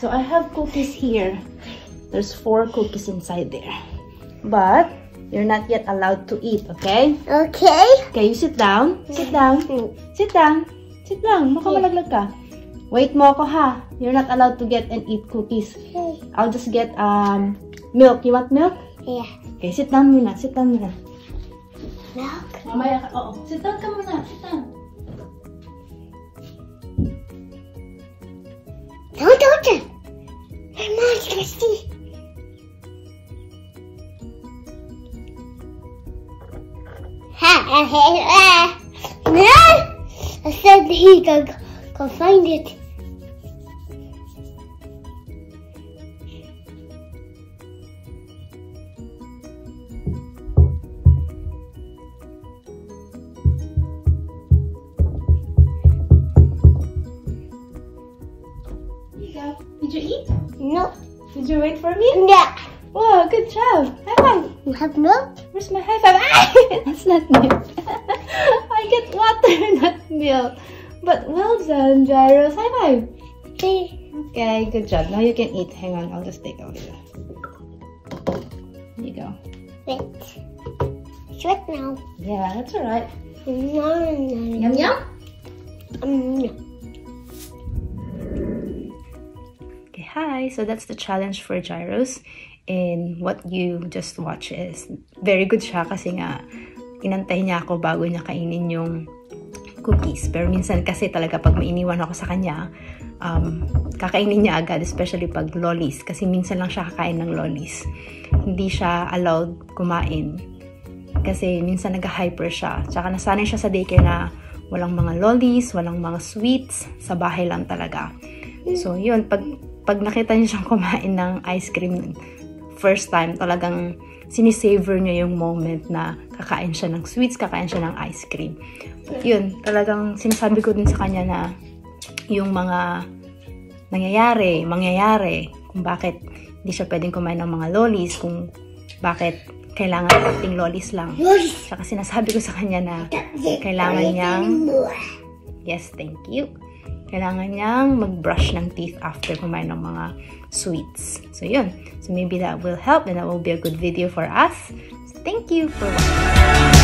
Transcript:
So I have cookies here. There's four cookies inside there. But you're not yet allowed to eat, okay? Okay. Okay, you sit down. Sit down. Sit down. Sit down. Baka malaglag ka. Wait mo ako ha. You're not allowed to get and eat cookies. I'll just get um milk. You want milk? Yeah. Okay, sit down muna. Sit down muna. Milk. Mamaya ka. Oo. Sit down ka muna. Sit down. Mom's gonna see. Ha, ha, ha, ha. No! I said he could go find it. Here you go. Did you eat? No. Did you wait for me? Yeah. Wow, good job. High five. You have milk? Where's my high five? Ah! That's not milk. I get water, not milk. But well done, Gyros. High five. Okay. Okay, good job. Now you can eat. Hang on, I'll just take out here. Here you go. Wait. It's wet now. Yeah, that's alright. Yum, Yum yum. yum. Okay, hi. So that's the challenge for Gyros. And what you just watch is very good siya kasi nga inantay niya ako bago niya kainin yung cookies. Pero minsan kasi talaga pag mainiwan ako sa kanya, um, kakainin niya agad, especially pag lollies. Kasi minsan lang siya kakain ng lollies. Hindi siya allowed kumain. Kasi minsan nag-hyper siya. Tsaka nasanay siya sa daycare na walang mga lollies, walang mga sweets. Sa bahay lang talaga. So, yun. Pag, pag nakita niya siyang kumain ng ice cream first time, talagang sinisavor niya yung moment na kakain siya ng sweets, kakain siya ng ice cream. Yun, talagang sinasabi ko din sa kanya na yung mga nangyayari, mangyayari, kung bakit hindi siya pwedeng kumain ng mga lollies, kung bakit kailangan ating lollies lang. Saka sinasabi ko sa kanya na kailangan niyang Yes, thank you. Kailangan niyang mag-brush ng teeth after kumain ng mga sweets. So, yun. So, maybe that will help and that will be a good video for us. So, thank you for watching.